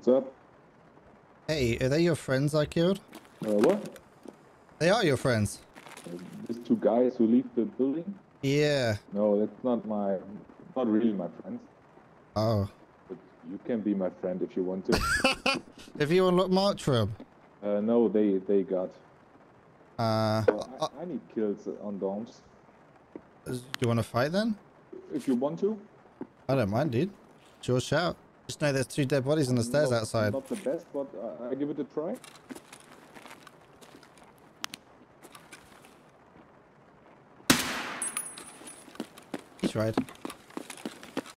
What's up? Hey, are they your friends I killed? Uh, what? They are your friends. Uh, these two guys who leave the building? Yeah. No, that's not my, not really my friends. Oh. But you can be my friend if you want to. if you unlocked marked room? uh, no, they they got. Uh, So I, I need kills on dorms. do you want to fight then? If you want to. I don't mind, dude. It's your shout. Just know there's two dead bodies on the stairs Not- outside. Not the best, but I, I give it a try. He's right.